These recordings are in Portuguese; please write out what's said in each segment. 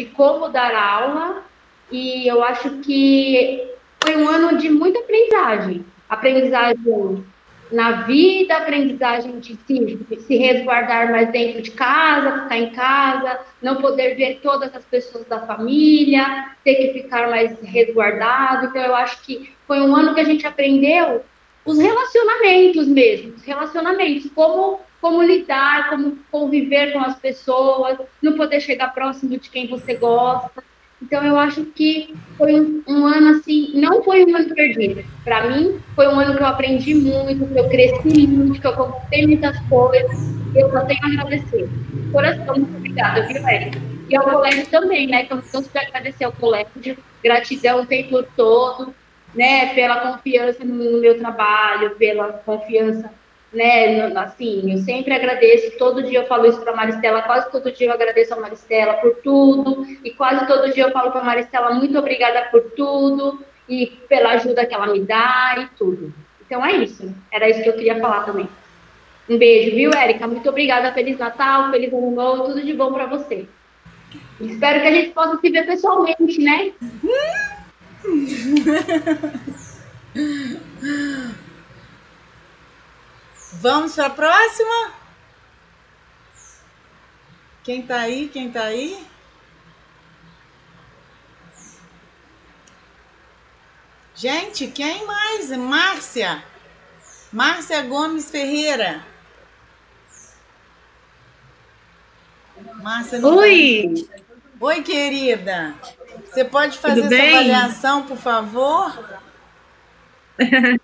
de como dar aula, e eu acho que foi um ano de muita aprendizagem. Aprendizagem na vida, aprendizagem de se, se resguardar mais dentro de casa, ficar em casa, não poder ver todas as pessoas da família, ter que ficar mais resguardado. Então, eu acho que foi um ano que a gente aprendeu os relacionamentos mesmo, os relacionamentos, como, como lidar, como conviver com as pessoas, não poder chegar próximo de quem você gosta. Então, eu acho que foi um, um ano assim, não foi um ano perdido. Para mim, foi um ano que eu aprendi muito, que eu cresci muito, que eu conquistei muitas coisas. Eu só tenho a agradecer. Coração, muito obrigada, viu, Érica? E ao colégio também, né? Eu não de agradecer ao colégio. Gratidão o tempo todo, né? Pela confiança no meu trabalho, pela confiança né, assim, eu sempre agradeço, todo dia eu falo isso para Maristela, quase todo dia eu agradeço a Maristela por tudo, e quase todo dia eu falo para Maristela muito obrigada por tudo, e pela ajuda que ela me dá e tudo. Então é isso, era isso que eu queria falar também. Um beijo, viu, Érica? Muito obrigada, Feliz Natal, Feliz Ano Novo, tudo de bom para você. Espero que a gente possa se ver pessoalmente, né? Vamos para a próxima? Quem tá aí? Quem tá aí? Gente, quem mais? Márcia. Márcia Gomes Ferreira. Márcia Oi! Tá... Oi, querida. Você pode fazer essa avaliação, por favor?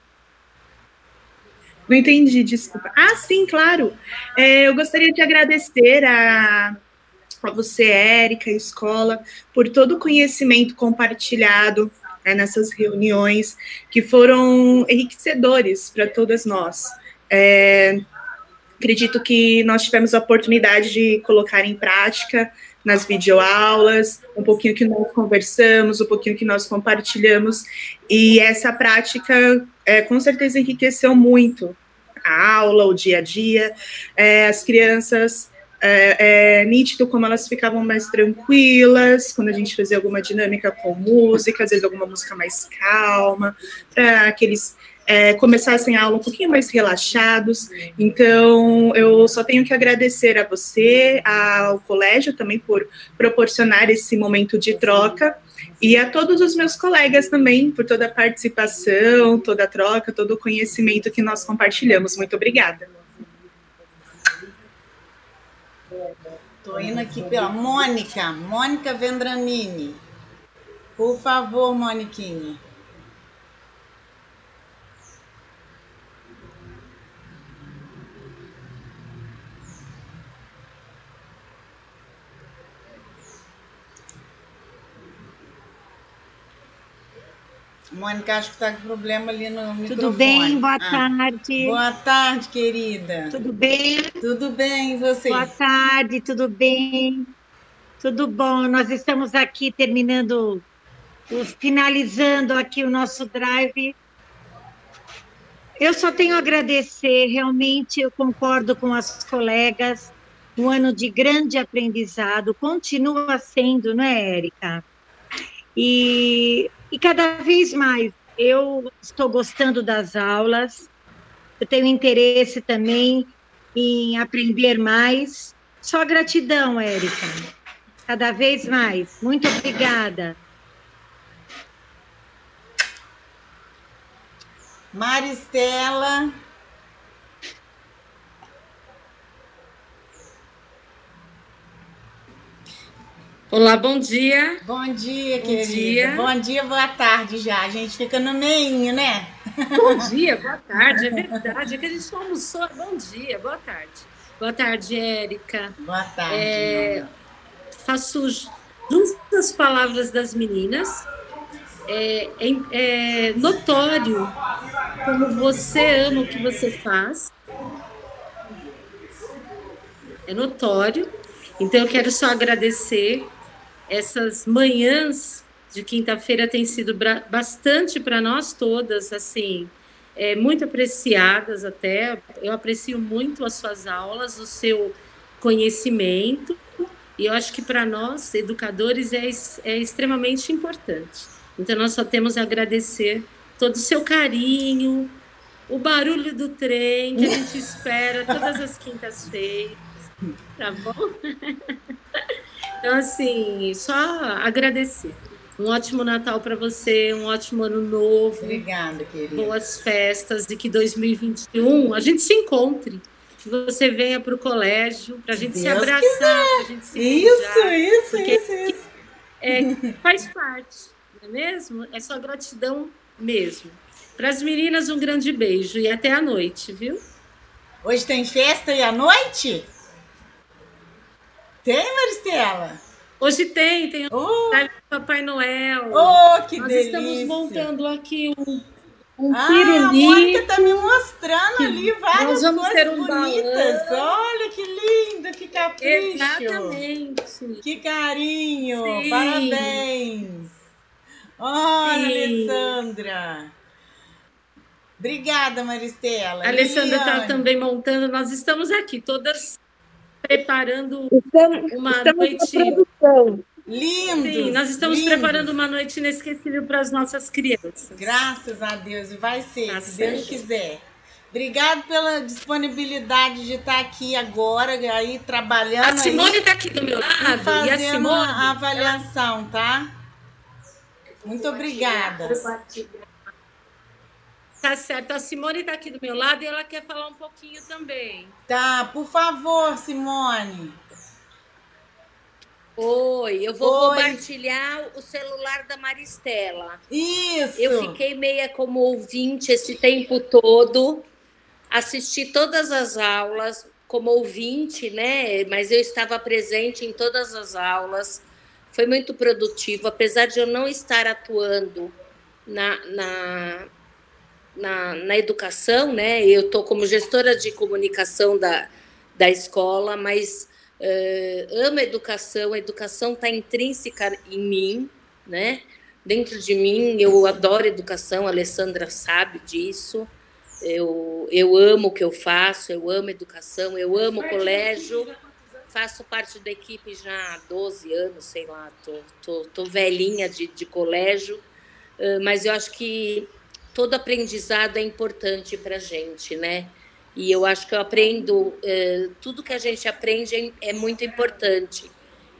Não entendi, desculpa. Ah, sim, claro. É, eu gostaria de agradecer a, a você, Érica, a escola, por todo o conhecimento compartilhado né, nessas reuniões, que foram enriquecedores para todas nós. É, acredito que nós tivemos a oportunidade de colocar em prática nas videoaulas, um pouquinho que nós conversamos, um pouquinho que nós compartilhamos, e essa prática é, com certeza enriqueceu muito a aula, o dia a dia, é, as crianças é, é, nítido como elas ficavam mais tranquilas quando a gente fazia alguma dinâmica com música, às vezes alguma música mais calma, para aqueles é, começassem a aula um pouquinho mais relaxados. Então, eu só tenho que agradecer a você, ao colégio também por proporcionar esse momento de troca e a todos os meus colegas também por toda a participação, toda a troca, todo o conhecimento que nós compartilhamos. Muito obrigada. Estou indo aqui pela Mônica, Mônica Vendramini. Por favor, Moniquinha. Mônica, acho que está com problema ali no microfone. Tudo bem? Boa ah. tarde. Boa tarde, querida. Tudo bem? Tudo bem, e você? Boa tarde, tudo bem? Tudo bom? Nós estamos aqui terminando, finalizando aqui o nosso drive. Eu só tenho a agradecer, realmente eu concordo com as colegas, um ano de grande aprendizado, continua sendo, não é, Érica? E e cada vez mais eu estou gostando das aulas, eu tenho interesse também em aprender mais. Só gratidão, Érica. Cada vez mais. Muito obrigada. Maristela. Olá, bom dia. Bom dia, bom querida. Dia. Bom dia, boa tarde já. A gente fica no meinho, né? Bom dia, boa tarde, é verdade. É que a gente almoçou. Bom dia, boa tarde. Boa tarde, Érica. Boa tarde. É, faço junto as palavras das meninas. É, é, é notório como você ama o que você faz. É notório. Então, eu quero só agradecer essas manhãs de quinta-feira têm sido bastante para nós todas, assim, é, muito apreciadas até. Eu aprecio muito as suas aulas, o seu conhecimento, E eu acho que para nós, educadores, é, é extremamente importante. Então, nós só temos a agradecer todo o seu carinho, o barulho do trem que a gente espera todas as quintas-feiras, tá bom? Então, assim, só agradecer. Um ótimo Natal para você, um ótimo ano novo. Obrigada, querida. Boas festas e que 2021 a gente se encontre. Que você venha para o colégio, para a gente Deus se abraçar, para a gente se Isso, beijar, isso, isso, isso. É, faz parte, não é mesmo? É só gratidão mesmo. Para as meninas, um grande beijo e até a noite, viu? Hoje tem festa e à noite? Tem, Maristela? Hoje tem, tem oh. Papai Noel. Oh, que Nós delícia. estamos montando aqui um, um ah, pirulito. A Mônica tá me mostrando ali várias Nós vamos coisas ter um bonitas. Balão. Olha que lindo, que capricho. Exatamente. Que carinho. Sim. Parabéns. Olha, Alessandra. Obrigada, Maristela. A Alessandra está também montando. Nós estamos aqui todas preparando estamos, uma estamos noite. Lindo! Sim, nós estamos lindo. preparando uma noite inesquecível para as nossas crianças. Graças a Deus, e vai ser, tá se certo. Deus quiser. Obrigado pela disponibilidade de estar aqui agora, aí trabalhando. A Simone está aqui do meu lado. Fazendo e a Simone, a avaliação, tá? Muito obrigada. Tá certo. A Simone está aqui do meu lado e ela quer falar um pouquinho também. Tá, por favor, Simone. Oi, eu vou Oi. compartilhar o celular da Maristela. Isso! Eu fiquei meia como ouvinte esse tempo todo, assisti todas as aulas como ouvinte, né? Mas eu estava presente em todas as aulas. Foi muito produtivo, apesar de eu não estar atuando na, na, na, na educação, né? Eu estou como gestora de comunicação da, da escola, mas uh, amo a educação, a educação está intrínseca em mim, né? Dentro de mim, eu adoro educação, a Alessandra sabe disso. Eu, eu amo o que eu faço, eu amo educação, eu amo o colégio. Faço parte da equipe já há 12 anos, sei lá, tô, tô, tô velhinha de, de colégio, mas eu acho que todo aprendizado é importante para a gente, né? E eu acho que eu aprendo, é, tudo que a gente aprende é, é muito importante.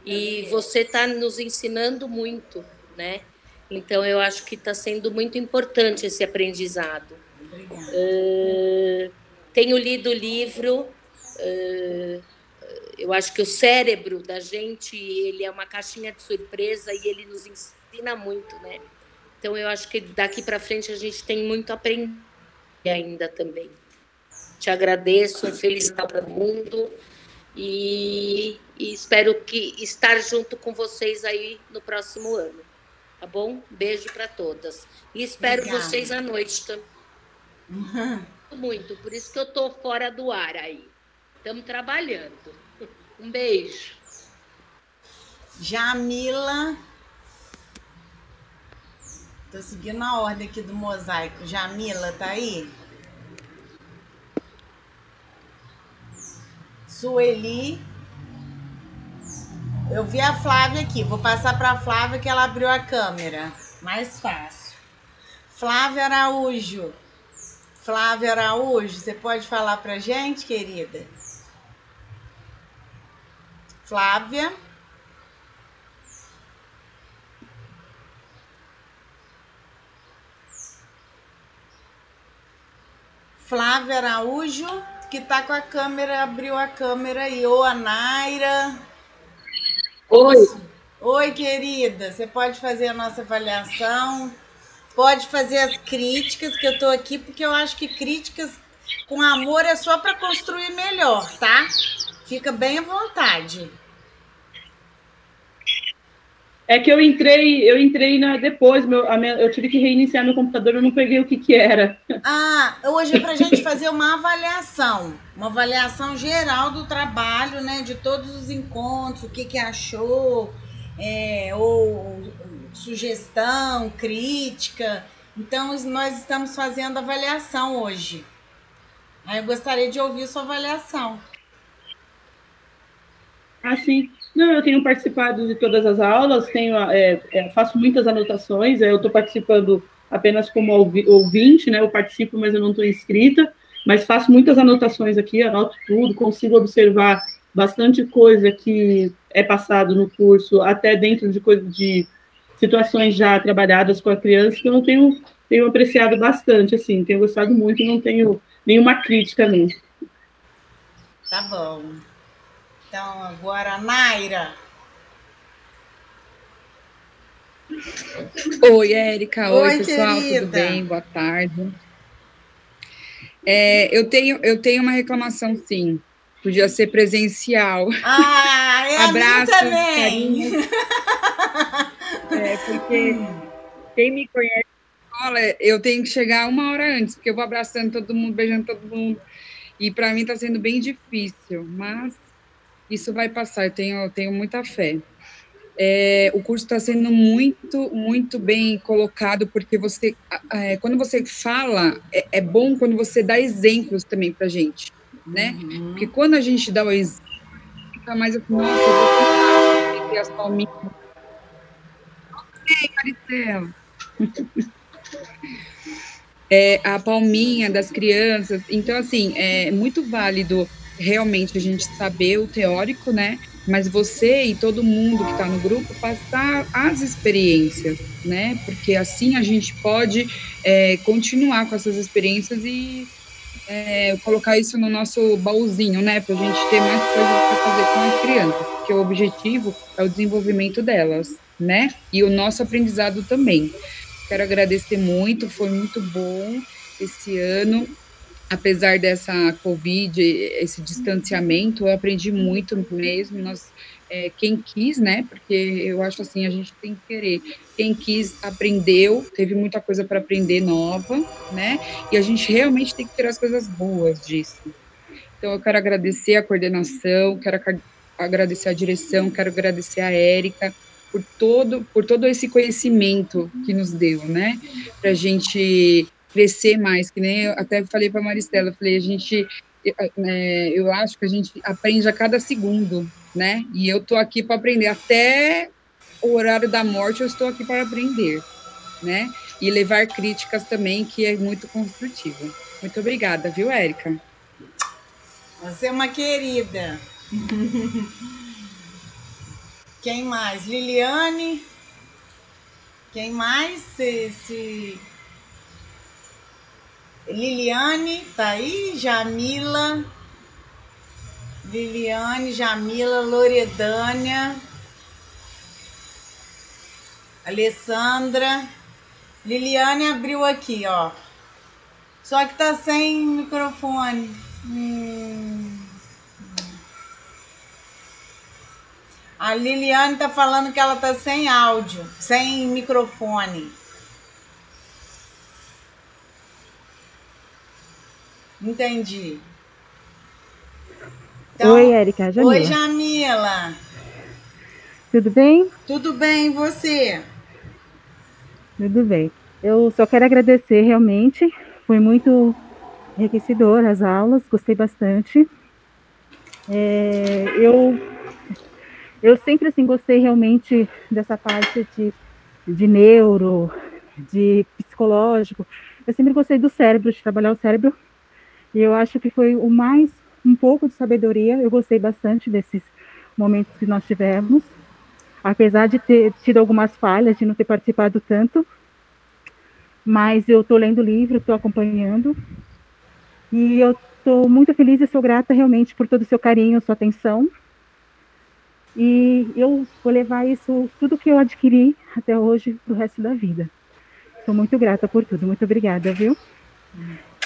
E você está nos ensinando muito, né? Então eu acho que está sendo muito importante esse aprendizado. Uh, tenho lido o livro. Uh, eu acho que o cérebro da gente ele é uma caixinha de surpresa e ele nos ensina muito, né? Então eu acho que daqui para frente a gente tem muito a aprender ainda também. Te agradeço, um feliz Natal para o mundo e, e, espero que estar junto com vocês aí no próximo ano. Tá bom? Beijo para todas. E espero Obrigada. vocês à noite também. Uhum. Muito, por isso que eu tô fora do ar aí. Estamos trabalhando. Um beijo. Jamila. Tô seguindo a ordem aqui do mosaico. Jamila, tá aí? Sueli. Eu vi a Flávia aqui. Vou passar para a Flávia que ela abriu a câmera. Mais fácil. Flávia Araújo. Flávia Araújo, você pode falar para gente, querida? Flávia. Flávia Araújo que tá com a câmera, abriu a câmera aí. Ô, a Naira. Oi. Oi, querida. Você pode fazer a nossa avaliação, pode fazer as críticas, que eu tô aqui porque eu acho que críticas com amor é só para construir melhor, tá? Fica bem à vontade. É que eu entrei, eu entrei na, depois, meu, minha, eu tive que reiniciar meu computador, eu não peguei o que, que era. Ah, hoje é para a gente fazer uma avaliação, uma avaliação geral do trabalho, né? De todos os encontros, o que, que achou, é, ou sugestão, crítica. Então, nós estamos fazendo avaliação hoje. Aí eu gostaria de ouvir sua avaliação. Assim, não, eu tenho participado de todas as aulas, tenho, é, é, faço muitas anotações, eu estou participando apenas como ouvinte, né? Eu participo, mas eu não estou inscrita, mas faço muitas anotações aqui, anoto tudo, consigo observar bastante coisa que é passado no curso, até dentro de de situações já trabalhadas com a criança, que eu não tenho, tenho apreciado bastante, assim, tenho gostado muito e não tenho nenhuma crítica mesmo. Tá bom. Então, agora, Naira. Oi, Érica. Oi, Oi pessoal, querida. tudo bem? Boa tarde. É, eu, tenho, eu tenho uma reclamação, sim. Podia ser presencial. Ah, é Abraço, também. É, porque quem me conhece escola, eu tenho que chegar uma hora antes, porque eu vou abraçando todo mundo, beijando todo mundo. E para mim está sendo bem difícil, mas isso vai passar, eu tenho, eu tenho muita fé. É, o curso está sendo muito, muito bem colocado, porque você, é, quando você fala, é, é, bom quando você dá exemplos também para gente, né? Uhum. Porque quando a gente dá o exemplo, fica mais assim, nossa, eu vou as palminhas. Ok, Maricela. é, a palminha das crianças. Então, assim, é muito válido realmente a gente saber o teórico, né? Mas você e todo mundo que está no grupo passar as experiências, né? Porque assim a gente pode é, continuar com essas experiências e é, colocar isso no nosso baúzinho, né? Para a gente ter mais coisas para fazer com as crianças, porque o objetivo é o desenvolvimento delas, né? E o nosso aprendizado também. Quero agradecer muito, foi muito bom esse ano. Apesar dessa Covid, esse distanciamento, eu aprendi muito mesmo. Nós, é, quem quis, né? Porque eu acho assim, a gente tem que querer. Quem quis aprendeu, teve muita coisa para aprender nova, né? E a gente realmente tem que ter as coisas boas disso. Então, eu quero agradecer a coordenação, quero agradecer a direção, quero agradecer a Érica, por todo, por todo esse conhecimento que nos deu, né? Para a gente crescer mais, que nem eu até falei para Maristela, falei, a gente, é, eu acho que a gente aprende a cada segundo, né? E eu tô aqui para aprender até o horário da morte, eu estou aqui para aprender, né? E levar críticas também, que é muito construtivo. Muito obrigada, viu, Érica? Você é uma querida. Quem mais? Liliane. Quem mais? Se, se... Liliane, tá aí? Jamila. Liliane, Jamila, Loredânia. Alessandra. Liliane abriu aqui, ó. Só que tá sem microfone. Hum. A Liliane está falando que ela está sem áudio, sem microfone. Entendi. Então, Oi, Érica. Jamila. Oi, Jamila. Tudo bem? Tudo bem, e você? Tudo bem. Eu só quero agradecer realmente. Foi muito enriquecedor as aulas, gostei bastante. É, eu eu sempre assim gostei realmente dessa parte de, de neuro, de psicológico. Eu sempre gostei do cérebro, de trabalhar o cérebro. E eu acho que foi o mais um pouco de sabedoria. Eu gostei bastante desses momentos que nós tivemos, apesar de ter tido algumas falhas, de não ter participado tanto. Mas eu estou lendo o livro, estou acompanhando. E eu estou muito feliz e sou grata realmente por todo o seu carinho, sua atenção. E eu vou levar isso, tudo que eu adquiri até hoje, para o resto da vida. Sou muito grata por tudo. Muito obrigada, viu?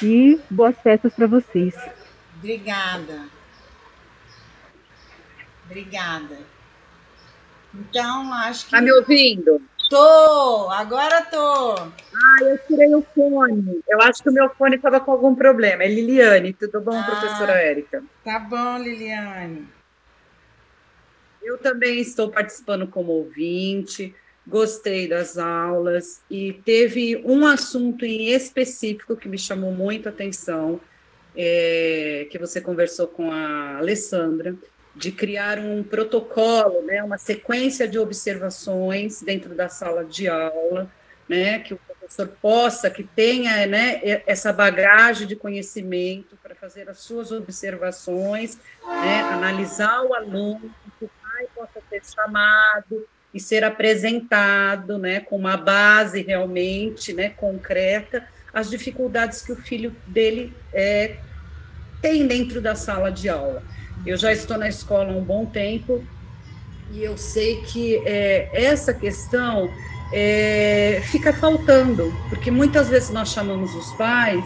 E boas festas para vocês. Obrigada. Obrigada. Então, acho que. Tá me ouvindo? Tô, agora tô. Ah, eu tirei o fone. Eu acho que o meu fone estava com algum problema. É Liliane, tudo bom, ah, professora Érica? Tá bom, Liliane. Eu também estou participando como ouvinte, gostei das aulas e teve um assunto em específico que me chamou muito a atenção, é, que você conversou com a Alessandra, de criar um protocolo, né, uma sequência de observações dentro da sala de aula, né, que o professor possa, que tenha né, essa bagagem de conhecimento para fazer as suas observações, né, analisar o aluno, que o pai possa ser chamado e ser apresentado né, com uma base realmente né, concreta as dificuldades que o filho dele é, tem dentro da sala de aula. Eu já estou na escola há um bom tempo e eu sei que é, essa questão é, fica faltando, porque muitas vezes nós chamamos os pais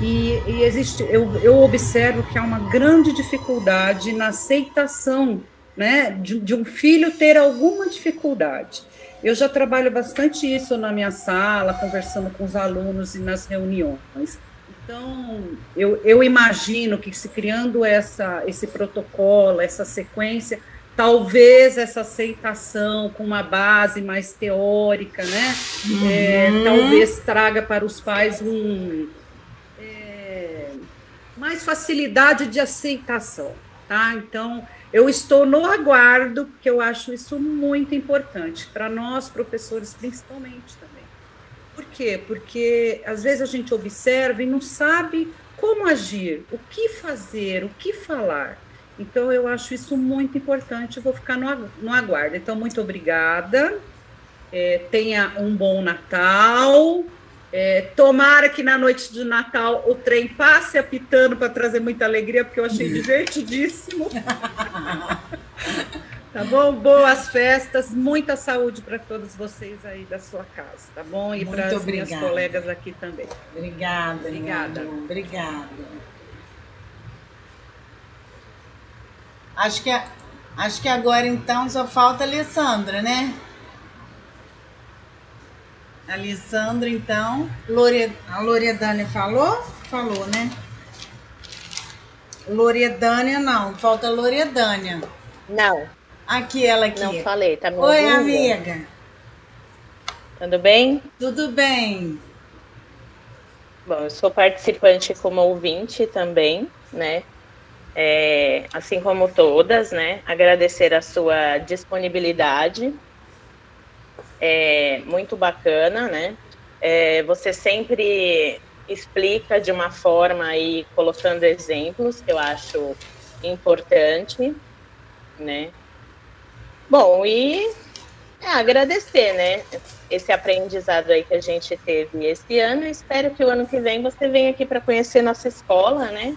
e, e existe, eu, eu, observo que há uma grande dificuldade na aceitação né, de, de um filho ter alguma dificuldade. Eu já trabalho bastante isso na minha sala, conversando com os alunos e nas reuniões. Então, eu, eu imagino que se criando essa, esse protocolo, essa sequência, talvez essa aceitação com uma base mais teórica, né? Uhum. É, talvez traga para os pais um é, mais facilidade de aceitação, tá? Então, eu estou no aguardo, porque eu acho isso muito importante para nós professores, principalmente também. Por quê? Porque às vezes a gente observa e não sabe como agir, o que fazer, o que falar. Então, eu acho isso muito importante, vou ficar no, no aguardo. Então, muito obrigada. É, tenha um bom Natal. É, tomara que na noite de Natal o trem passe apitando para trazer muita alegria, porque eu achei divertidíssimo. tá bom? Boas festas, muita saúde para todos vocês aí da sua casa, tá bom? E para as minhas colegas aqui também. Obrigada. Obrigada. Obrigada. Acho que, acho que agora então só falta a Alessandra, né? Alessandra, então. Lore, a Loredânia falou? Falou, né? Loredânia não, falta Loredânia. Não. Aqui, ela aqui. Não falei, tá me Oi, ouvindo? amiga. Tudo bem? Tudo bem. Bom, eu sou participante como ouvinte também, né? é, assim como todas, né? Agradecer a sua disponibilidade. É muito bacana, né? É, você sempre explica de uma forma e colocando exemplos, que eu acho importante, né? Bom, e é, agradecer, né? Esse aprendizado aí que a gente teve esse ano. Espero que o ano que vem você venha aqui para conhecer nossa escola, né?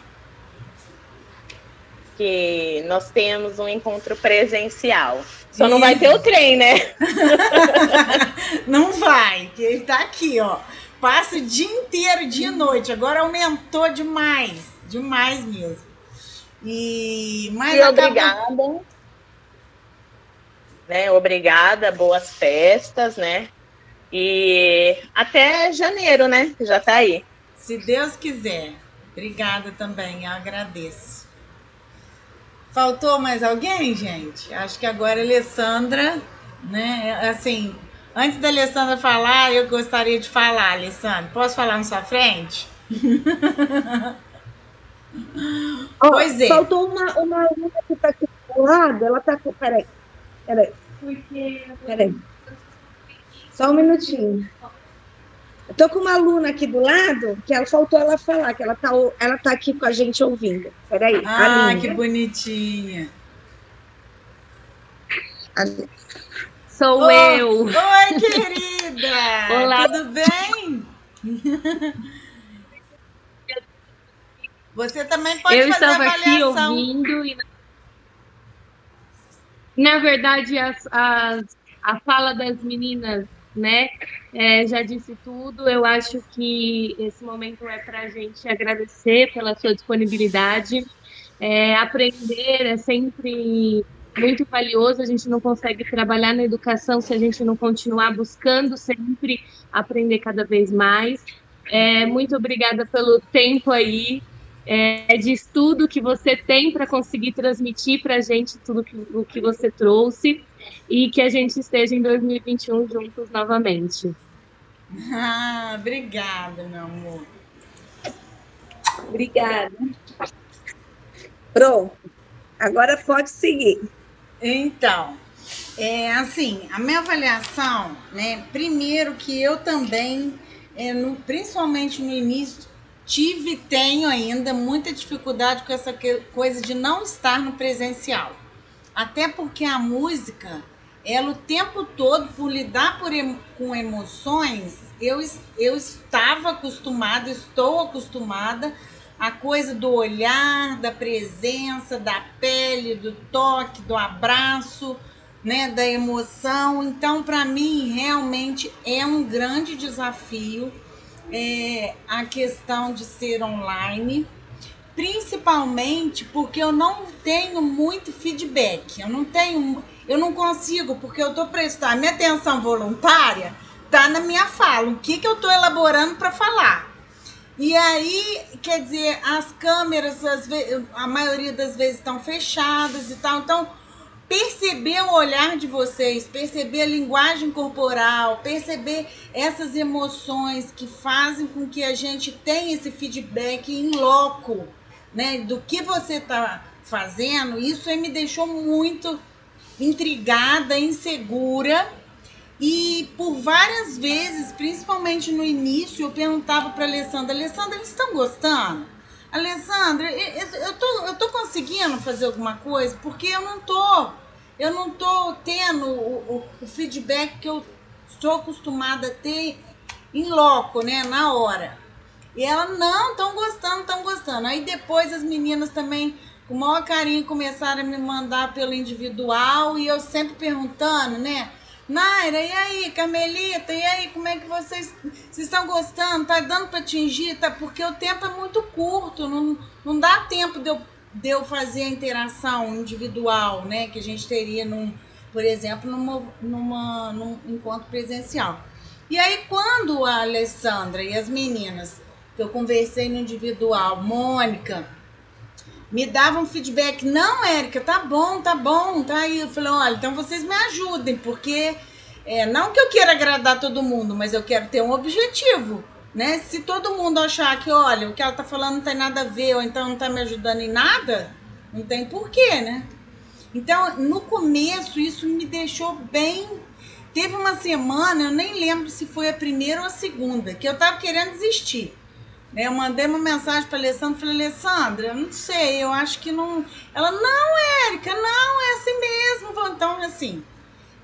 Que nós temos um encontro presencial. Só não vai ter o trem, né? não vai, que ele tá aqui, ó. Passa o dia inteiro, dia e noite. Agora aumentou demais, demais mesmo. E mais obrigada. Né, obrigada, boas festas, né? E até janeiro, né? Já tá aí. Se Deus quiser. Obrigada também, eu agradeço. Faltou mais alguém, gente? Acho que agora a Alessandra, né? Assim, antes da Alessandra falar, eu gostaria de falar, Alessandra. Posso falar na sua frente? oh, pois é. Faltou uma, uma aluna que está aqui do lado, ela está. Peraí, peraí. Peraí. Só um minutinho. Eu tô com uma aluna aqui do lado, que ela faltou ela falar, que ela tá, ela tá aqui com a gente ouvindo. Peraí. Ah, que bonitinha. Sou oh, eu. Oi, querida! Olá. Tudo bem? Você também pode eu fazer estava avaliação. aqui ouvindo e na verdade as, as, a fala das meninas né? É, já disse tudo. Eu acho que esse momento é para a gente agradecer pela sua disponibilidade. É, aprender é sempre muito valioso. A gente não consegue trabalhar na educação se a gente não continuar buscando sempre aprender cada vez mais. É, muito obrigada pelo tempo aí é, de estudo que você tem para conseguir transmitir para a gente tudo que, o que você trouxe e que a gente esteja em 2021 juntos novamente. Ah, obrigada, meu amor. Obrigada. Pronto. Agora pode seguir. Então, é assim, a minha avaliação, né? Primeiro que eu também, é, no, principalmente no início, tive tenho ainda muita dificuldade com essa coisa de não estar no presencial. Até porque a música, ela o tempo todo, por lidar por, com emoções, eu, eu estava acostumada, estou acostumada a coisa do olhar, da presença, da pele, do toque, do abraço, né, da emoção. Então, para mim, realmente é um grande desafio é, a questão de ser online principalmente porque eu não tenho muito feedback. Eu não tenho, eu não consigo, porque eu estou prestando minha atenção voluntária tá na minha fala, o que que eu estou elaborando para falar. E aí, quer dizer, as câmeras, vezes, a maioria das vezes estão fechadas e tal. Então, perceber o olhar de vocês, perceber a linguagem corporal, perceber essas emoções que fazem com que a gente tenha esse feedback em loco né, do que você está fazendo, isso me deixou muito intrigada, insegura. E por várias vezes, principalmente no início, eu perguntava para Alessandra: Alessandra, eles estão gostando? Alessandra, eu tô, eu tô conseguindo fazer alguma coisa? Porque eu não tô, eu não tô tendo o, o, feedback que eu estou acostumada a ter em loco, né, na hora. E ela, não, estão gostando, estão gostando. Aí depois as meninas também, com o maior carinho, começaram a me mandar pelo individual e eu sempre perguntando, né? Naira, e aí, Carmelita, e aí, como é que vocês, vocês estão gostando? Tá dando para atingir? Tá? Porque o tempo é muito curto, não, não dá tempo de eu, de eu fazer a interação individual, né? Que a gente teria, num, por exemplo, numa, numa, num encontro presencial. E aí, quando a Alessandra e as meninas que eu conversei no individual, Mônica, me dava um feedback, não, Érica, tá bom, tá bom, tá aí. Eu falei, olha, então vocês me ajudem, porque é, não que eu queira agradar todo mundo, mas eu quero ter um objetivo, né? Se todo mundo achar que, olha, o que ela tá falando não tem nada a ver, ou então não tá me ajudando em nada, não tem porquê, né? Então, no começo, isso me deixou bem. Teve uma semana, eu nem lembro se foi a primeira ou a segunda, que eu tava querendo desistir. Eu mandei uma mensagem para Alessandra, falei, Alessandra, eu não sei, eu acho que não. Ela, não, Érica, não, é assim mesmo. Então, assim,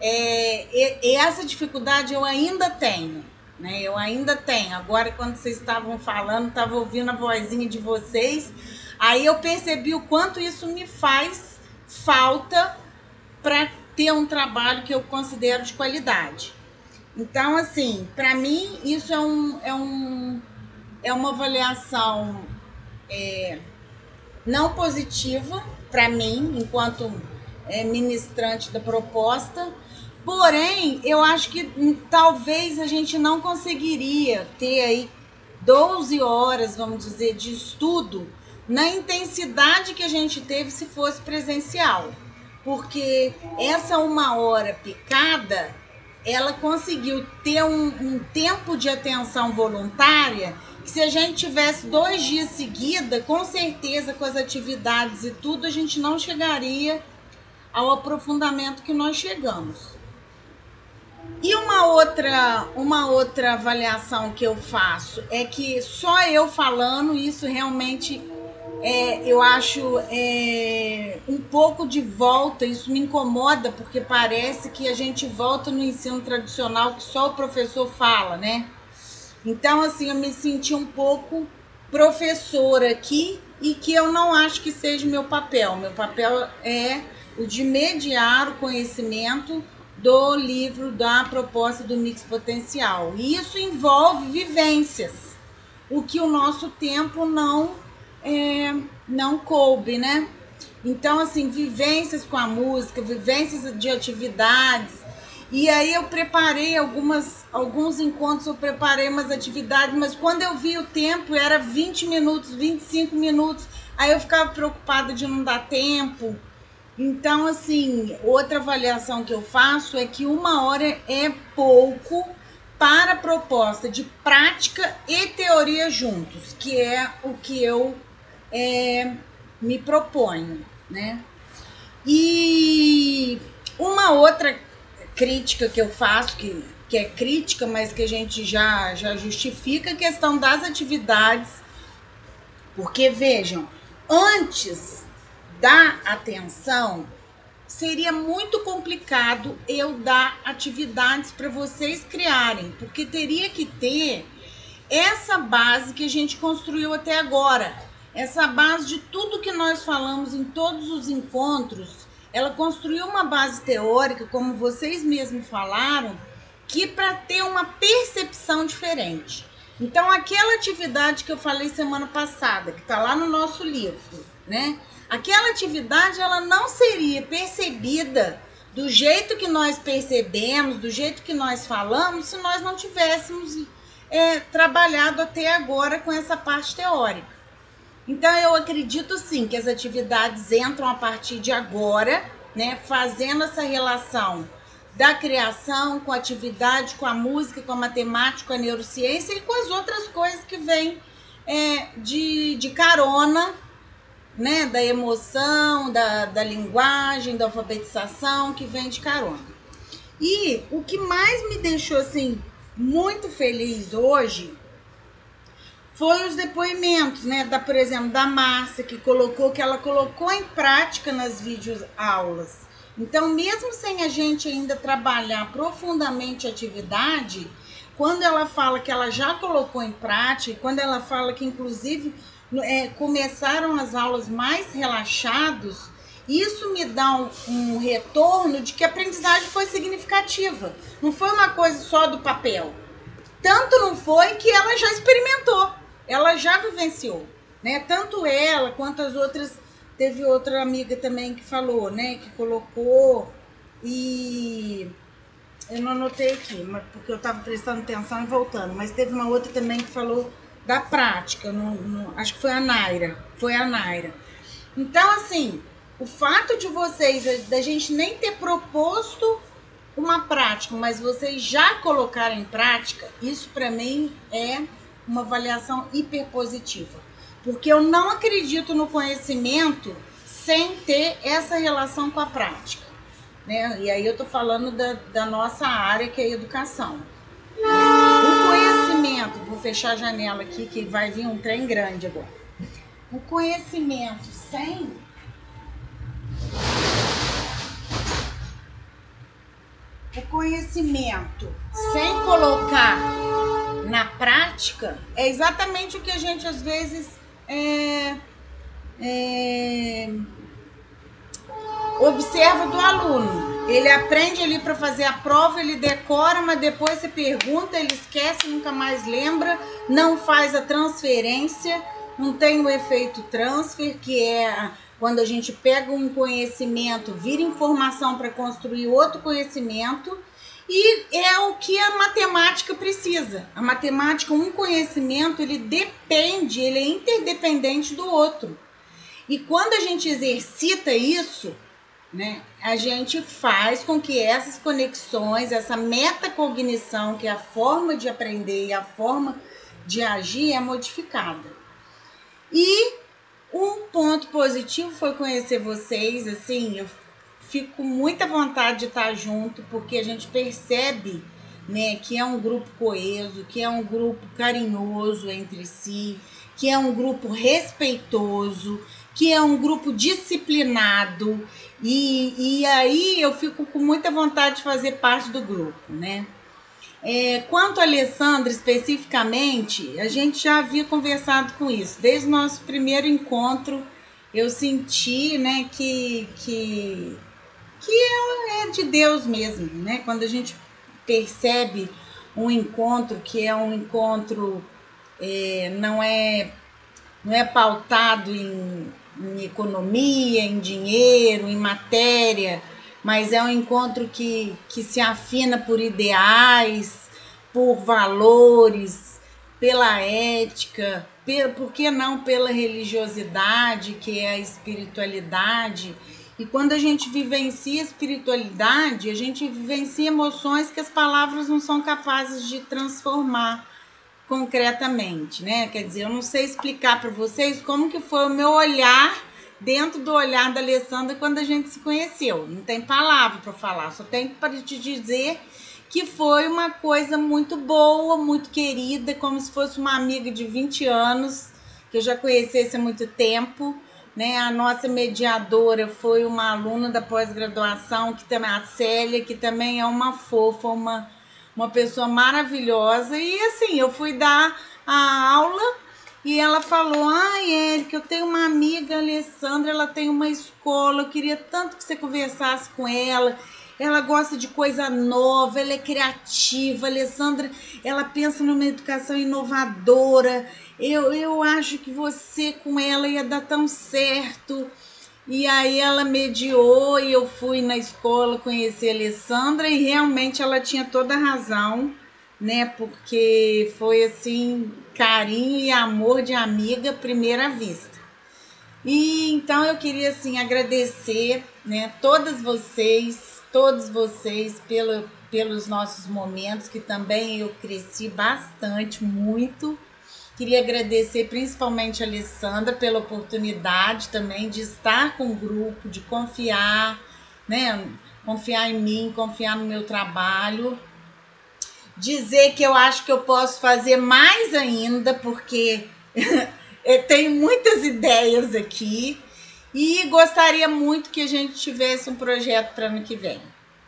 é, essa dificuldade eu ainda tenho, né? Eu ainda tenho. Agora, quando vocês estavam falando, estava ouvindo a vozinha de vocês, aí eu percebi o quanto isso me faz falta para ter um trabalho que eu considero de qualidade. Então, assim, para mim, isso é um, é um é uma avaliação é, não positiva para mim, enquanto é, ministrante da proposta. Porém, eu acho que talvez a gente não conseguiria ter aí 12 horas, vamos dizer, de estudo na intensidade que a gente teve se fosse presencial. Porque essa uma hora picada, ela conseguiu ter um, um tempo de atenção voluntária se a gente tivesse dois dias seguida, com certeza com as atividades e tudo, a gente não chegaria ao aprofundamento que nós chegamos. E uma outra, uma outra avaliação que eu faço é que só eu falando isso realmente é, eu acho é, um pouco de volta, isso me incomoda, porque parece que a gente volta no ensino tradicional que só o professor fala, né? Então, assim, eu me senti um pouco professora aqui e que eu não acho que seja meu papel. Meu papel é o de mediar o conhecimento do livro da proposta do mix potencial. E isso envolve vivências, o que o nosso tempo não é, não coube, né? Então, assim, vivências com a música, vivências de atividades, e aí eu preparei algumas, alguns encontros, eu preparei umas atividades, mas quando eu vi o tempo era 20 minutos, 25 minutos, aí eu ficava preocupada de não dar tempo. Então, assim, outra avaliação que eu faço é que uma hora é pouco para a proposta de prática e teoria juntos, que é o que eu é, me proponho, né? E uma outra crítica que eu faço, que, que é crítica, mas que a gente já, já justifica, a questão das atividades. Porque, vejam, antes da atenção, seria muito complicado eu dar atividades para vocês criarem, porque teria que ter essa base que a gente construiu até agora, essa base de tudo que nós falamos em todos os encontros, ela construiu uma base teórica, como vocês mesmos falaram, que para ter uma percepção diferente. Então, aquela atividade que eu falei semana passada, que está lá no nosso livro, né? Aquela atividade ela não seria percebida do jeito que nós percebemos, do jeito que nós falamos, se nós não tivéssemos é, trabalhado até agora com essa parte teórica. Então, eu acredito sim que as atividades entram a partir de agora, né, fazendo essa relação da criação com a atividade, com a música, com a matemática, com a neurociência e com as outras coisas que vêm é, de, de carona né, da emoção, da, da linguagem, da alfabetização que vem de carona. E o que mais me deixou assim muito feliz hoje foi os depoimentos, né, da, por exemplo, da Márcia que colocou que ela colocou em prática nas vídeos aulas. Então, mesmo sem a gente ainda trabalhar profundamente a atividade, quando ela fala que ela já colocou em prática, quando ela fala que inclusive é, começaram as aulas mais relaxados, isso me dá um, um, retorno de que a aprendizagem foi significativa. Não foi uma coisa só do papel. Tanto não foi que ela já experimentou, ela já vivenciou. Né? Tanto ela quanto as outras. Teve outra amiga também que falou, né? Que colocou e. Eu não anotei aqui, porque eu estava prestando atenção e voltando, mas teve uma outra também que falou da prática. No, acho que foi a Naira. Foi a Naira. Então, assim, o fato de vocês, da gente nem ter proposto uma prática, mas vocês já colocarem em prática, isso para mim é uma avaliação hiper positiva. Porque eu não acredito no conhecimento sem ter essa relação com a prática. Né? E aí eu tô falando da, da nossa área, que é a educação. O conhecimento, vou fechar a janela aqui que vai vir um trem grande agora. O conhecimento sem o conhecimento sem colocar na prática é exatamente o que a gente às vezes é, é, observa do aluno. Ele aprende ali para fazer a prova, ele decora, mas depois você pergunta, ele esquece, nunca mais lembra, não faz a transferência, não tem o efeito transfer, que é quando a gente pega um conhecimento, vira informação para construir outro conhecimento, e é o que a matemática precisa. A matemática, um conhecimento, ele depende, ele é interdependente do outro. E quando a gente exercita isso, né? A gente faz com que essas conexões, essa metacognição, que é a forma de aprender e a forma de agir, é modificada. E um ponto positivo foi conhecer vocês, assim, eu fico com muita vontade de estar junto, porque a gente percebe né, que é um grupo coeso, que é um grupo carinhoso entre si, que é um grupo respeitoso, que é um grupo disciplinado e, e aí eu fico com muita vontade de fazer parte do grupo, né? É, quanto a Alessandra especificamente, a gente já havia conversado com isso. Desde o nosso primeiro encontro, eu senti né, que, que, que ela é de Deus mesmo. Né? Quando a gente percebe um encontro que é um encontro, é, não, é, não é pautado em em economia, em dinheiro, em matéria, mas é um encontro que, que se afina por ideais, por valores, pela ética, por que não pela religiosidade, que é a espiritualidade. E quando a gente vivencia espiritualidade, a gente vivencia emoções que as palavras não são capazes de transformar concretamente, né? Quer dizer, eu não sei explicar para vocês como que foi o meu olhar dentro do olhar da Alessandra quando a gente se conheceu. Não tem palavra para falar, só tenho para te dizer que foi uma coisa muito boa, muito querida, como se fosse uma amiga de 20 anos, que eu já conhecesse há muito tempo. Né? A nossa mediadora foi uma aluna da pós-graduação, que também a Célia, que também é uma fofa, uma, uma pessoa maravilhosa. E assim, eu fui dar a aula e ela falou: Ai, Érica, eu tenho uma amiga, Alessandra, ela tem uma escola, eu queria tanto que você conversasse com ela. Ela gosta de coisa nova, ela é criativa. Alessandra, ela pensa numa educação inovadora. Eu, eu acho que você com ela ia dar tão certo. E aí ela mediou e eu fui na escola conhecer a Alessandra e realmente ela tinha toda a razão né? Porque foi assim, carinho e amor de amiga primeira vista. E então eu queria assim agradecer, né, todas vocês, todos vocês pelo, pelos nossos momentos que também eu cresci bastante, muito. Queria agradecer principalmente a Alessandra pela oportunidade também de estar com o grupo, de confiar, né? Confiar em mim, confiar no meu trabalho dizer que eu acho que eu posso fazer mais ainda, porque eu tenho muitas ideias aqui e gostaria muito que a gente tivesse um projeto para ano que vem,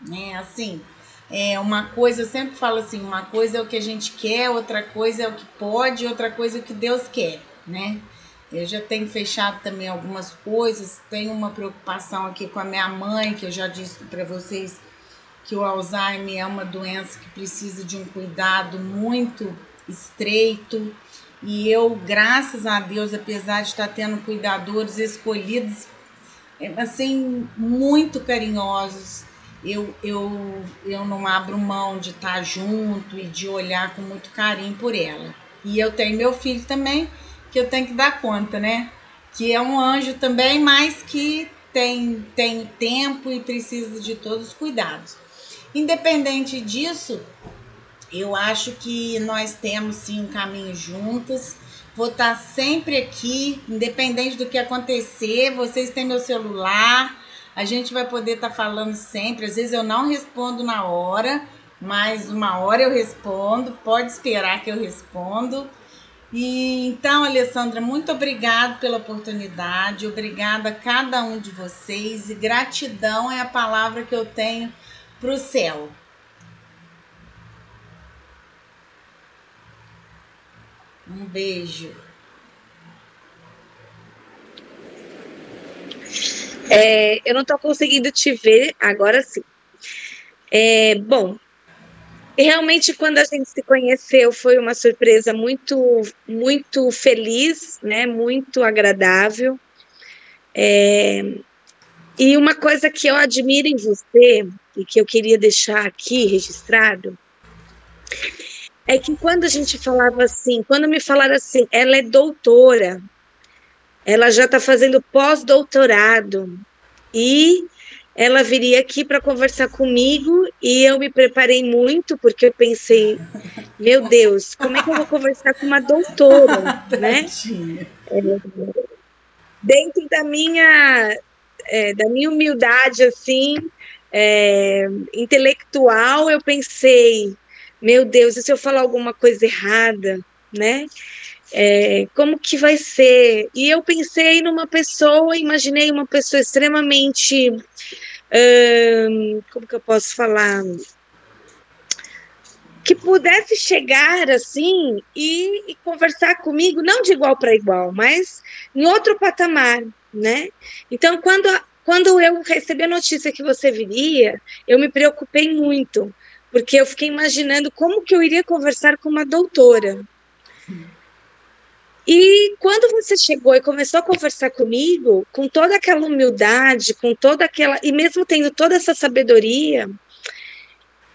né? Assim, é uma coisa, eu sempre falo assim, uma coisa é o que a gente quer, outra coisa é o que pode, outra coisa é o que Deus quer, né? Eu já tenho fechado também algumas coisas, tenho uma preocupação aqui com a minha mãe, que eu já disse para vocês que o Alzheimer é uma doença que precisa de um cuidado muito estreito. E eu, graças a Deus, apesar de estar tendo cuidadores escolhidos, é, assim, muito carinhosos, eu, eu, eu não abro mão de estar junto e de olhar com muito carinho por ela. E eu tenho meu filho também, que eu tenho que dar conta, né? Que é um anjo também, mas que tem, tem tempo e precisa de todos os cuidados. Independente disso, eu acho que nós temos sim um caminho juntos. Vou estar sempre aqui, independente do que acontecer. Vocês têm meu celular, a gente vai poder estar falando sempre. Às vezes eu não respondo na hora, mas uma hora eu respondo. Pode esperar que eu respondo. E então, Alessandra, muito obrigado pela oportunidade, obrigada a cada um de vocês e gratidão é a palavra que eu tenho para o céu. Um beijo. É, eu não estou conseguindo te ver, agora sim. É, bom, realmente quando a gente se conheceu foi uma surpresa muito, muito feliz, né? Muito agradável. É, e uma coisa que eu admiro em você e que eu queria deixar aqui registrado é que quando a gente falava assim, quando me falaram assim, ela é doutora, ela já está fazendo pós-doutorado e ela viria aqui para conversar comigo e eu me preparei muito porque eu pensei, meu Deus, como é que eu vou conversar com uma doutora, né? É, dentro da minha é, da minha humildade assim, é, intelectual, eu pensei, meu Deus, e se eu falar alguma coisa errada, né? É, como que vai ser? E eu pensei numa pessoa, imaginei uma pessoa extremamente, hum, como que eu posso falar? Que pudesse chegar assim e, e conversar comigo, não de igual para igual, mas em outro patamar, né? Então, quando quando eu recebi a notícia que você viria, eu me preocupei muito, porque eu fiquei imaginando como que eu iria conversar com uma doutora. E quando você chegou e começou a conversar comigo, com toda aquela humildade, com toda aquela. e mesmo tendo toda essa sabedoria,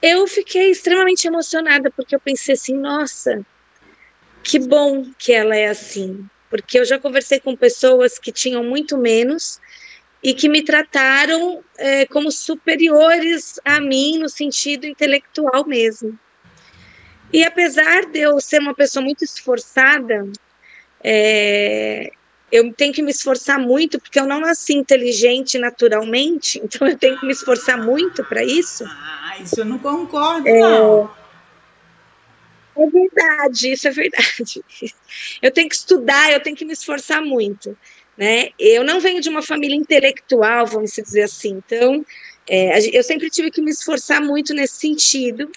eu fiquei extremamente emocionada, porque eu pensei assim: nossa, que bom que ela é assim. Porque eu já conversei com pessoas que tinham muito menos e que me trataram é, como superiores a mim no sentido intelectual mesmo. E apesar de eu ser uma pessoa muito esforçada, é, eu tenho que me esforçar muito, porque eu não nasci inteligente naturalmente, então eu tenho que me esforçar muito para isso. Ah, isso eu não concordo, é... não. É verdade, isso é verdade. Eu tenho que estudar, eu tenho que me esforçar muito, né? Eu não venho de uma família intelectual, vamos dizer assim, então é, eu sempre tive que me esforçar muito nesse sentido.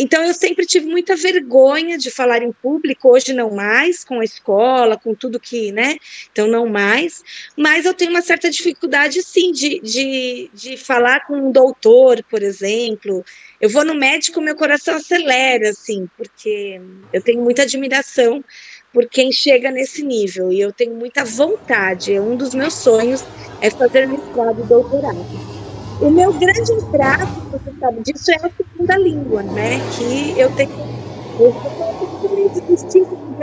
Então eu sempre tive muita vergonha de falar em público, hoje não mais, com a escola, com tudo que, né? Então não mais, mas eu tenho uma certa dificuldade, sim, de, de, de falar com um doutor, por exemplo. Eu vou no médico, meu coração acelera, assim, porque eu tenho muita admiração por quem chega nesse nível, e eu tenho muita vontade, é um dos meus sonhos é fazer mestrado e doutorado. O meu grande entrave, você sabe disso, é a segunda língua, né? Que eu tenho. Eu totalmente distinto do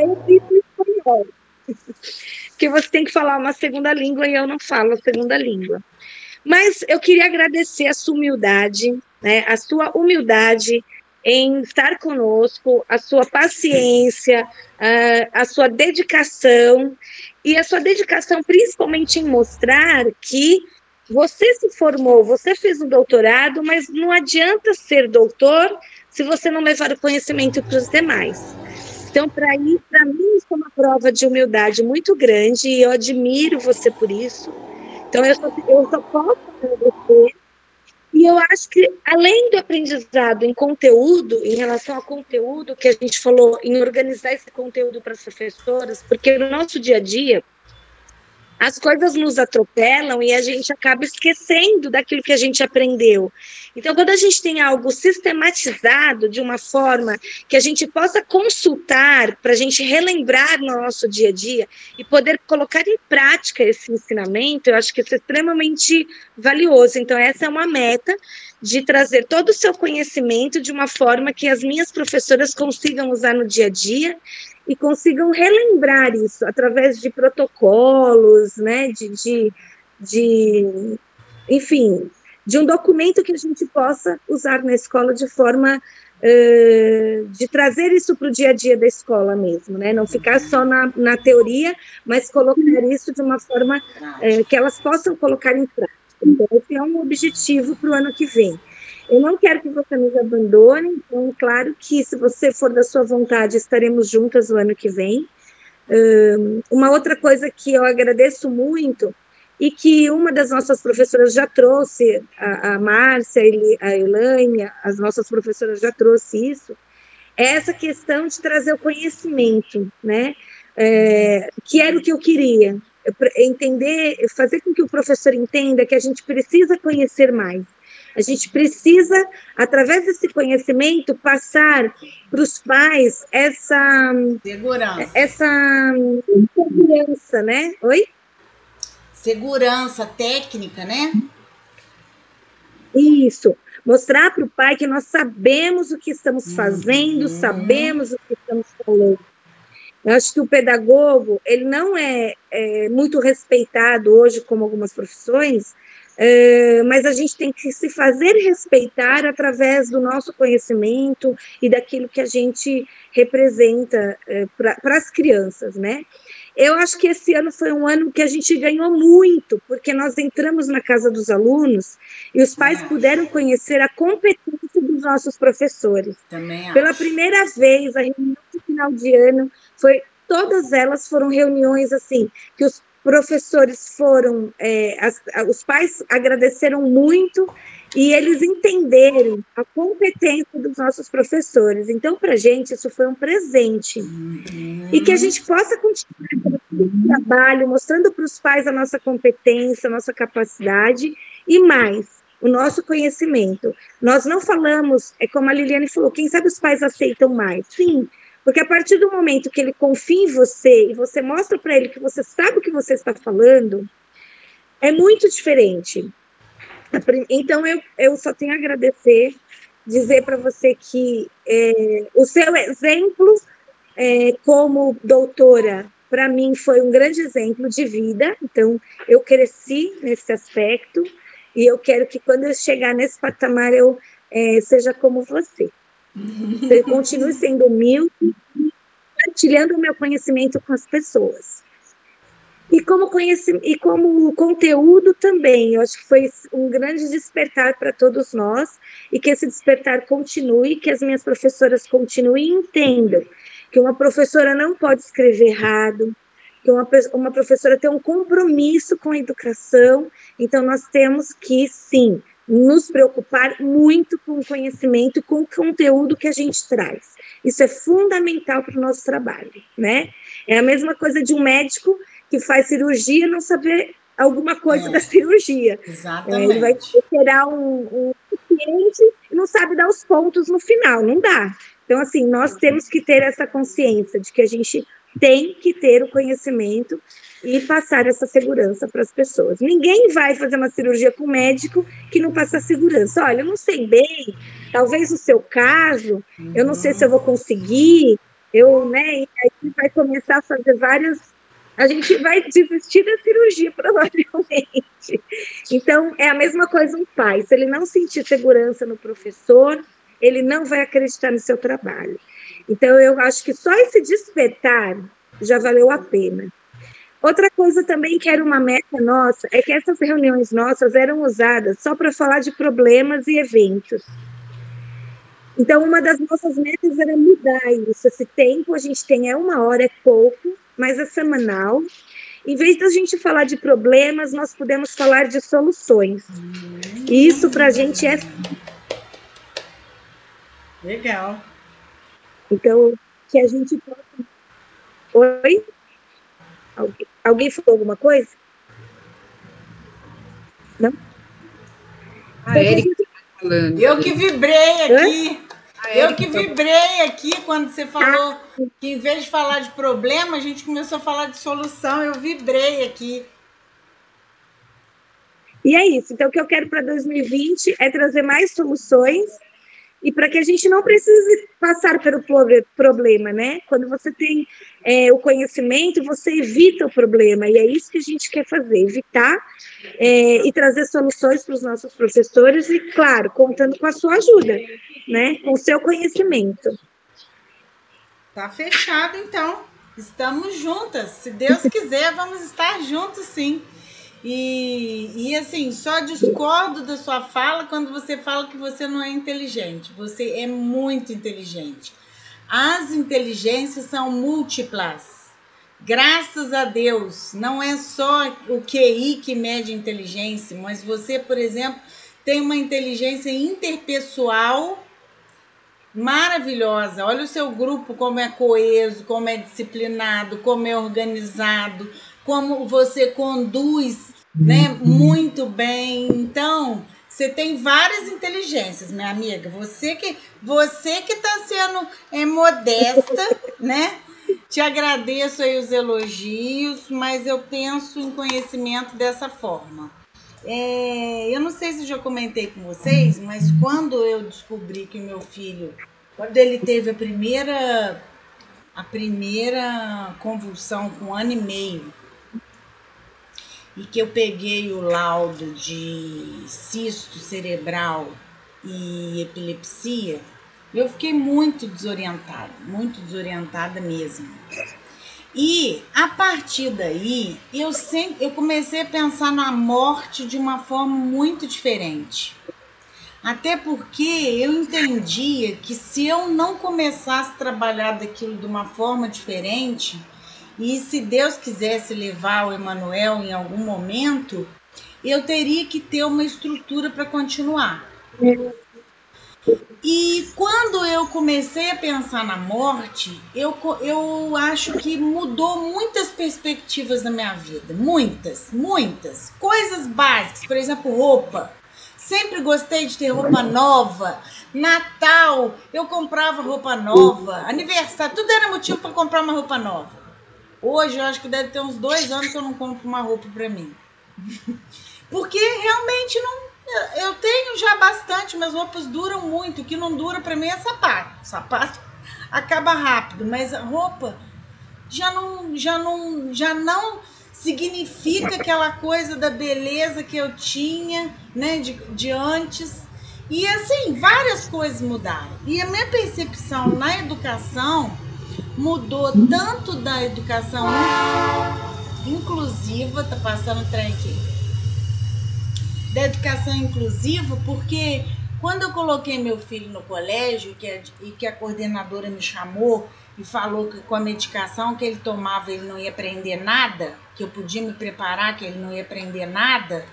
espanhol. que você tem que falar uma segunda língua e eu não falo a segunda língua. Mas eu queria agradecer a sua humildade, né? A sua humildade em estar conosco, a sua paciência, a, a sua dedicação e a sua dedicação principalmente em mostrar que você se formou, você fez um doutorado, mas não adianta ser doutor se você não levar o conhecimento para os demais. Então, para mim, para mim, isso é uma prova de humildade muito grande e eu admiro você por isso. Então, eu só, eu só posso agradecer. E eu acho que, além do aprendizado em conteúdo, em relação ao conteúdo que a gente falou, em organizar esse conteúdo para as professoras, porque no nosso dia a dia, as coisas nos atropelam e a gente acaba esquecendo daquilo que a gente aprendeu. Então, quando a gente tem algo sistematizado de uma forma que a gente possa consultar para a gente relembrar no nosso dia a dia e poder colocar em prática esse ensinamento, eu acho que isso é extremamente valioso. Então, essa é uma meta de trazer todo o seu conhecimento de uma forma que as minhas professoras consigam usar no dia a dia e consigam relembrar isso através de protocolos, né, de, de, de, enfim, de um documento que a gente possa usar na escola de forma uh, de trazer isso para o dia a dia da escola mesmo, né, não ficar só na, na teoria, mas colocar isso de uma forma uh, que elas possam colocar em prática. Então, esse é um objetivo para o ano que vem. Eu não quero que você nos abandone, então, claro que se você for da sua vontade, estaremos juntas o ano que vem. Um, uma outra coisa que eu agradeço muito e que uma das nossas professoras já trouxe, a, a Márcia, a Elaine, as nossas professoras já trouxe isso, é essa questão de trazer o conhecimento, né? É, que era o que eu queria, entender, fazer com que o professor entenda que a gente precisa conhecer mais. A gente precisa, através desse conhecimento, passar para os pais essa segurança, essa segurança, né? Oi? Segurança técnica, né? Isso. Mostrar para o pai que nós sabemos o que estamos fazendo, uhum. sabemos o que estamos falando. Eu acho que o pedagogo ele não é, é muito respeitado hoje como algumas profissões, é, mas a gente tem que se fazer respeitar através do nosso conhecimento e daquilo que a gente representa é, para as crianças, né? Eu acho que esse ano foi um ano que a gente ganhou muito, porque nós entramos na casa dos alunos e os pais puderam conhecer a competência dos nossos professores. Também Pela primeira vez, a reunião de final de ano foi todas elas foram reuniões assim que os professores foram, é, as, os pais agradeceram muito e eles entenderam a competência dos nossos professores. Então, para a gente, isso foi um presente. Uhum. E que a gente possa continuar o trabalho, mostrando para os pais a nossa competência, a nossa capacidade e mais, o nosso conhecimento. Nós não falamos, é como a Liliane falou, quem sabe os pais aceitam mais. Sim, porque a partir do momento que ele confia em você e você mostra para ele que você sabe o que você está falando, é muito diferente. Então, eu, eu só tenho a agradecer, dizer para você que é, o seu exemplo é, como doutora, para mim, foi um grande exemplo de vida. Então, eu cresci nesse aspecto e eu quero que quando eu chegar nesse patamar, eu é, seja como você. Você continue sendo humilde, compartilhando o meu conhecimento com as pessoas. E como, conheci, e como conteúdo também, eu acho que foi um grande despertar para todos nós, e que esse despertar continue, que as minhas professoras continuem e entendam que uma professora não pode escrever errado, que uma, uma professora tem um compromisso com a educação, então nós temos que, sim, nos preocupar muito com o conhecimento, com o conteúdo que a gente traz. Isso é fundamental para o nosso trabalho, né? É a mesma coisa de um médico que faz cirurgia não saber alguma coisa é. da cirurgia. Exatamente. É, ele vai operar um, um paciente e não sabe dar os pontos no final, não dá. Então, assim, nós temos que ter essa consciência de que a gente tem que ter o conhecimento e passar essa segurança para as pessoas. Ninguém vai fazer uma cirurgia com um médico que não passa segurança. Olha, eu não sei bem, talvez no seu caso, eu não sei se eu vou conseguir, eu, né, e aí vai começar a fazer várias a gente vai desistir da cirurgia, provavelmente. Então, é a mesma coisa um pai. Se ele não sentir segurança no professor, ele não vai acreditar no seu trabalho. Então, eu acho que só esse despertar já valeu a pena. Outra coisa também que era uma meta nossa é que essas reuniões nossas eram usadas só para falar de problemas e eventos. Então, uma das nossas metas era mudar isso. Esse tempo a gente tem é uma hora, é pouco, mas é semanal. Em vez da gente falar de problemas, nós podemos falar de soluções. E isso para a gente é. Legal. Então, que a gente possa. Oi? Alguém, alguém falou alguma coisa? Não? A Erika tá falando. Eu que vibrei aqui. Eu que vibrei aqui quando você falou que em vez de falar de problema, a gente começou a falar de solução. Eu vibrei aqui. E é isso. Então, o que eu quero para 2020 é trazer mais soluções e para que a gente não precise passar pelo problema, né? Quando você tem é, o conhecimento, você evita o problema, e é isso que a gente quer fazer, evitar é, e trazer soluções para os nossos professores, e, claro, contando com a sua ajuda, né? Com o seu conhecimento. Tá fechado, então. Estamos juntas. Se Deus quiser, vamos estar juntos, sim. E, e assim, só discordo da sua fala quando você fala que você não é inteligente. Você é muito inteligente. As inteligências são múltiplas. Graças a Deus, não é só o QI que mede inteligência, mas você, por exemplo, tem uma inteligência interpessoal maravilhosa. Olha o seu grupo como é coeso, como é disciplinado, como é organizado, como você conduz, né, muito bem. Então, você tem várias inteligências, minha amiga. Você que você que está sendo é, modesta, né? Te agradeço aí os elogios, mas eu penso em conhecimento dessa forma. É, eu não sei se já comentei com vocês, mas quando eu descobri que meu filho, quando ele teve a primeira a primeira convulsão com um ano e meio, e que eu peguei o laudo de cisto cerebral e epilepsia, eu fiquei muito desorientada, muito desorientada mesmo. E a partir daí, eu sempre eu comecei a pensar na morte de uma forma muito diferente. Até porque eu entendia que se eu não começasse a trabalhar daquilo de uma forma diferente, e se Deus quisesse levar o Emanuel em algum momento, eu teria que ter uma estrutura para continuar. E quando eu comecei a pensar na morte, eu, eu acho que mudou muitas perspectivas na minha vida. Muitas, muitas. Coisas básicas, por exemplo, roupa. Sempre gostei de ter roupa nova. Natal, eu comprava roupa nova. Aniversário, tudo era motivo para comprar uma roupa nova. Hoje eu acho que deve ter uns dois anos que eu não compro uma roupa para mim. Porque realmente não. Eu tenho já bastante, minhas roupas duram muito. O que não dura para mim é sapato. Sapato acaba rápido, mas a roupa já não, já não, já não significa aquela coisa da beleza que eu tinha, né, de, de antes. E assim, várias coisas mudaram. E a minha percepção na educação mudou tanto da educação. Inclusiva, tá passando trem aqui, da educação inclusiva, porque quando eu coloquei meu filho no colégio que a, e que a coordenadora me chamou e falou que com a medicação que ele tomava ele não ia aprender nada, que eu podia me preparar que ele não ia aprender nada,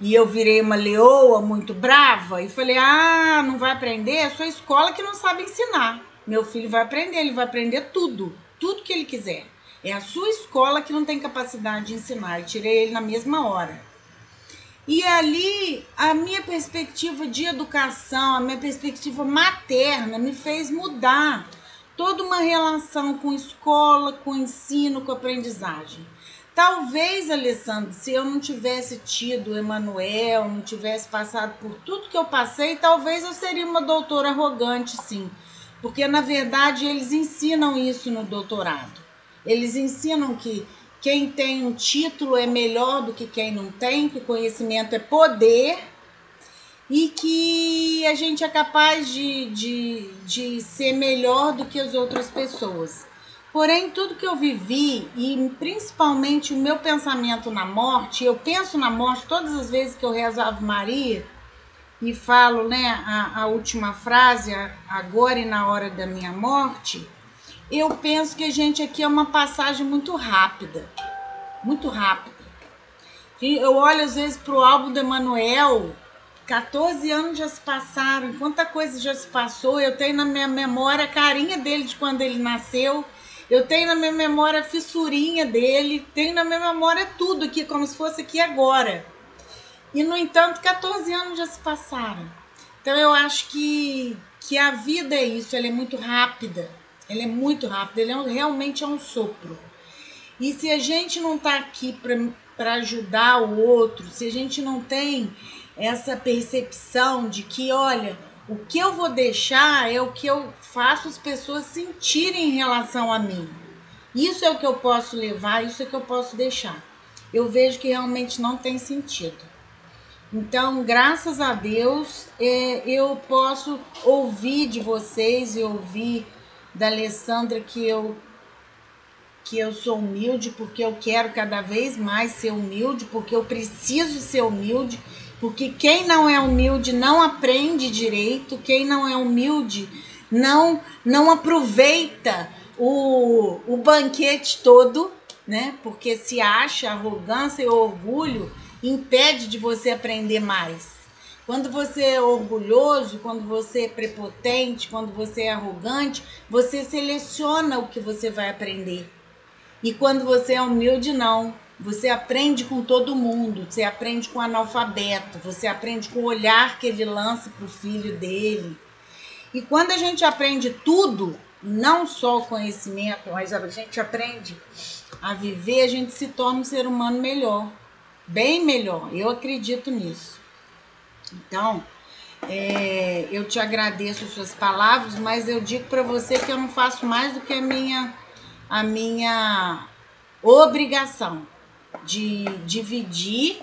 e eu virei uma leoa muito brava e falei: "Ah, não vai aprender, é sua escola que não sabe ensinar. Meu filho vai aprender, ele vai aprender tudo, tudo que ele quiser. É a sua escola que não tem capacidade de ensinar". E tirei ele na mesma hora. E ali a minha perspectiva de educação, a minha perspectiva materna me fez mudar toda uma relação com escola, com ensino, com aprendizagem. Talvez, Alessandro, se eu não tivesse tido Emanuel, não tivesse passado por tudo que eu passei, talvez eu seria uma doutora arrogante, sim. Porque, na verdade, eles ensinam isso no doutorado. Eles ensinam que quem tem um título é melhor do que quem não tem, que conhecimento é poder e que a gente é capaz de, de, de ser melhor do que as outras pessoas. Porém, tudo que eu vivi, e principalmente o meu pensamento na morte, eu penso na morte todas as vezes que eu rezo Ave Maria e falo né, a, a última frase, agora e na hora da minha morte, eu penso que a gente aqui é uma passagem muito rápida. Muito rápida. Eu olho às vezes para o álbum do Emanuel, 14 anos já se passaram, quanta coisa já se passou. Eu tenho na minha memória a carinha dele de quando ele nasceu eu tenho na minha memória a fissurinha dele, tenho na minha memória tudo aqui, como se fosse aqui agora. E, no entanto, 14 anos já se passaram. Então, eu acho que, que a vida é isso, ela é muito rápida. Ela é muito rápida, ele é um, realmente é um sopro. E se a gente não está aqui para ajudar o outro, se a gente não tem essa percepção de que, olha, o que eu vou deixar é o que eu faço as pessoas sentirem em relação a mim. Isso é o que eu posso levar, isso é o que eu posso deixar. Eu vejo que realmente não tem sentido. Então, graças a Deus, é, eu posso ouvir de vocês e ouvir da Alessandra que eu que eu sou humilde porque eu quero cada vez mais ser humilde, porque eu preciso ser humilde porque quem não é humilde não aprende direito, quem não é humilde não não aproveita o, o banquete todo, né? Porque se acha arrogância e orgulho impede de você aprender mais. Quando você é orgulhoso, quando você é prepotente, quando você é arrogante, você seleciona o que você vai aprender. E quando você é humilde, não. Você aprende com todo mundo, você aprende com o analfabeto, você aprende com o olhar que ele lança para o filho dele. E quando a gente aprende tudo, não só o conhecimento, mas a gente aprende a viver, a gente se torna um ser humano melhor, bem melhor. Eu acredito nisso. Então, é, eu te agradeço as suas palavras, mas eu digo para você que eu não faço mais do que a minha, a minha obrigação de dividir,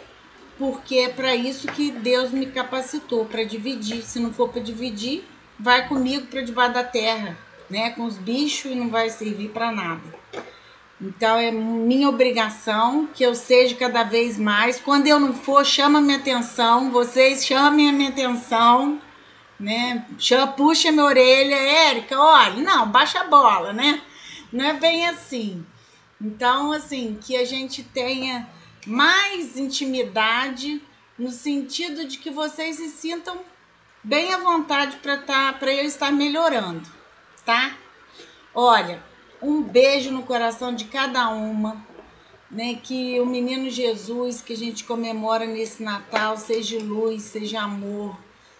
porque é para isso que Deus me capacitou para dividir. Se não for para dividir, vai comigo para debaixo da terra, né, com os bichos e não vai servir para nada. Então é minha obrigação que eu seja cada vez mais. Quando eu não for, chama minha atenção, vocês chamem a minha atenção, né? Chama, puxa minha orelha, Érica, olha, não, baixa a bola, né? Não é bem assim. Então, assim, que a gente tenha mais intimidade no sentido de que vocês se sintam bem à vontade para tá, eu estar melhorando, tá? Olha, um beijo no coração de cada uma, né? Que o menino Jesus que a gente comemora nesse Natal seja luz, seja amor,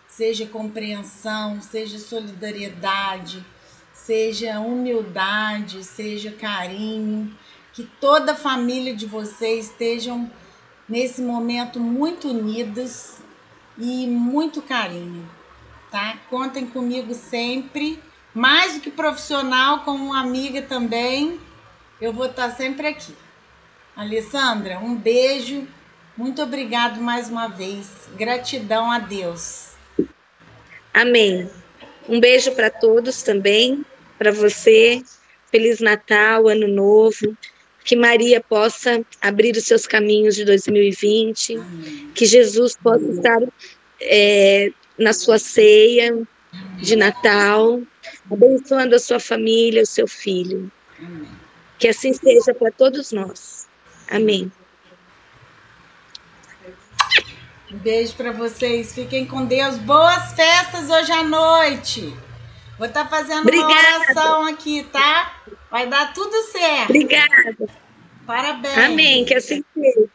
seja compreensão, seja solidariedade, seja humildade, seja carinho que toda a família de vocês estejam nesse momento muito unidas e muito carinho, tá? Contem comigo sempre, mais do que profissional, como amiga também, eu vou estar sempre aqui. Alessandra, um beijo, muito obrigado mais uma vez, gratidão a Deus. Amém. Um beijo para todos também, para você, Feliz Natal, Ano Novo. Que Maria possa abrir os seus caminhos de 2020. Amém. Que Jesus possa estar é, na sua ceia de Natal, abençoando a sua família, o seu filho. Amém. Que assim seja para todos nós. Amém. Um beijo para vocês. Fiquem com Deus. Boas festas hoje à noite. Vou estar tá fazendo Obrigada. uma oração aqui, tá? Vai dar tudo certo. Obrigada. Parabéns. Amém. Que assim seja.